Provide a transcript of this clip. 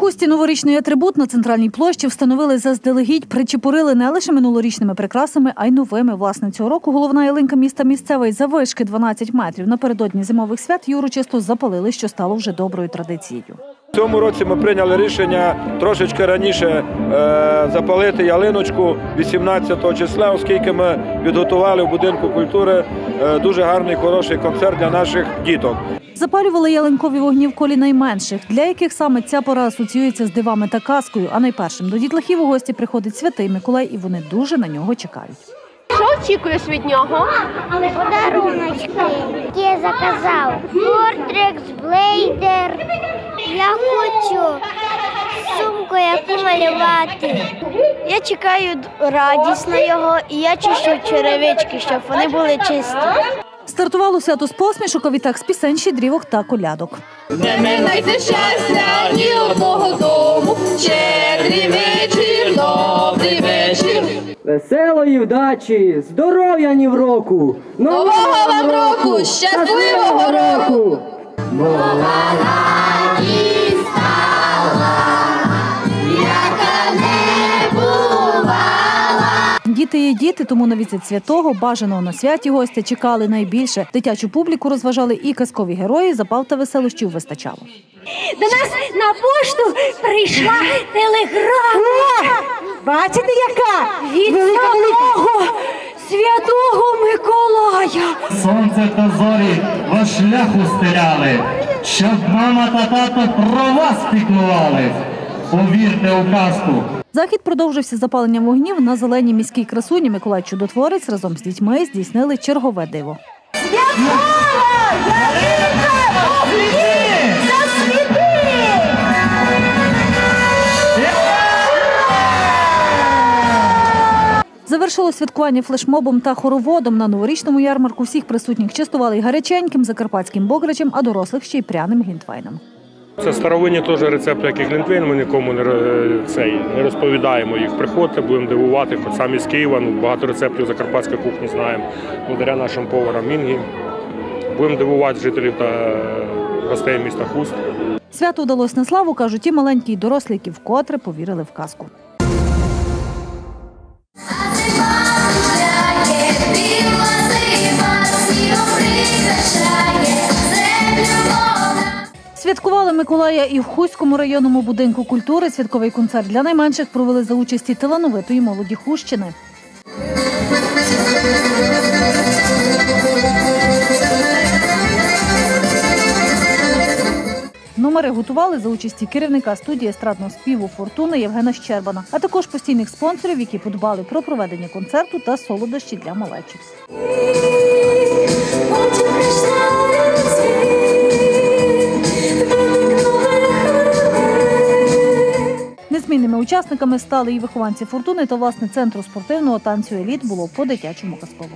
хусті новорічний атрибут на центральній площі встановили заздалегідь, причепурили не лише минулорічними прикрасами, а й новими. Власне, цього року головна ялинка міста місцевий завишки 12 метрів. Напередодні зимових свят її урочисто запалили, що стало вже доброю традицією. Цьому році ми прийняли рішення трошечки раніше е, запалити ялиночку 18 числа, оскільки ми підготували в будинку культури е, дуже гарний хороший концерт для наших діток. Запалювали ялинкові вогні в колі найменших, для яких саме ця пора асоціюється з дивами та казкою. А найпершим до дітлахів у гості приходить святий Миколай, і вони дуже на нього чекають. Що очікуєш від нього? Подаруночки, які я заказав. Фортрекс, блейдер. Я хочу сумку, яку малювати. Я чекаю радісно його і я чищу черевички, щоб вони були чисті. Стартувало свято з посмішок, а відтак з пісень, щедрівок та колядок. Не минайте щастя ні одного дому. Щедрий вечір, добрий вечір. Веселої вдачі, здоров'я ні в року, Нового вам року, щасливого року! Діти є діти, тому на візит святого, бажаного на святі гостя, чекали найбільше. Дитячу публіку розважали і казкові герої, забав та веселощів вистачало. До нас на пошту прийшла телеграма. Бачите, яка? Від самого святого Миколая. Сонце та зорі ваш шлях устеляли, щоб мама та тато про вас піклували. Повірте у казку. Захід продовжився запаленням вогнів на зеленій міській красуні. Миколай Чудотворець разом з дітьми здійснили чергове диво. Завершило святкування флешмобом та хороводом. На новорічному ярмарку всіх присутніх частували й гаряченьким закарпатським бограчем, а дорослих ще й пряним глінтвейном. Це старовинні теж рецепти, як і глінтвейн, ми нікому не, цей, не розповідаємо їх. Приходьте, будемо дивувати, хоч самі з Києва, ну, багато рецептів закарпатської кухні знаємо, благодаря нашим поварам Мінгі. Будемо дивувати жителів та е, гостей міста Хуст. Свято вдалося на славу, кажуть, і маленькі, і дорослі, які вкотре повірили в казку. Святкували Миколая і в Хуському районному будинку культури. Святковий концерт для найменших провели за участі талановитої молоді Хущини. Номери готували за участі керівника студії естрадного співу Фортуни Євгена Щербана, а також постійних спонсорів, які подбали про проведення концерту та солодощі для малечі. Учасниками стали і вихованці фортуни та власне центру спортивного танцю еліт було по дитячому казково.